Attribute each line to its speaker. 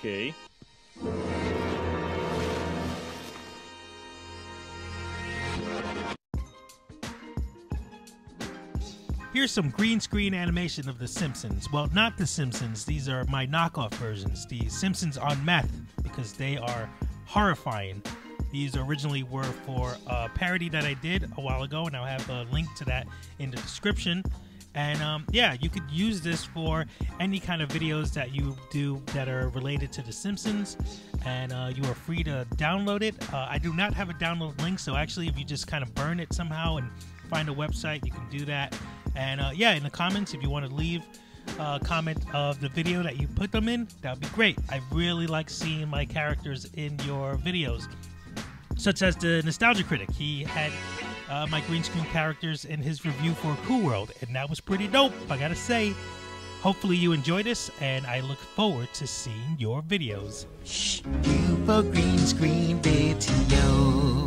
Speaker 1: Okay.
Speaker 2: Here's some green screen animation of The Simpsons. Well, not The Simpsons. These are my knockoff versions. The Simpsons on meth, because they are horrifying. These originally were for a parody that I did a while ago, and I'll have a link to that in the description. And um, yeah, you could use this for any kind of videos that you do that are related to The Simpsons, and uh, you are free to download it. Uh, I do not have a download link, so actually, if you just kind of burn it somehow and find a website, you can do that. And uh, yeah, in the comments, if you want to leave a comment of the video that you put them in, that would be great. I really like seeing my characters in your videos, such as the Nostalgia Critic. He had uh, my green screen characters in his review for Cool World, and that was pretty dope, I gotta say. Hopefully, you enjoy this, and I look forward to seeing your videos.
Speaker 3: Shh, you for green screen video.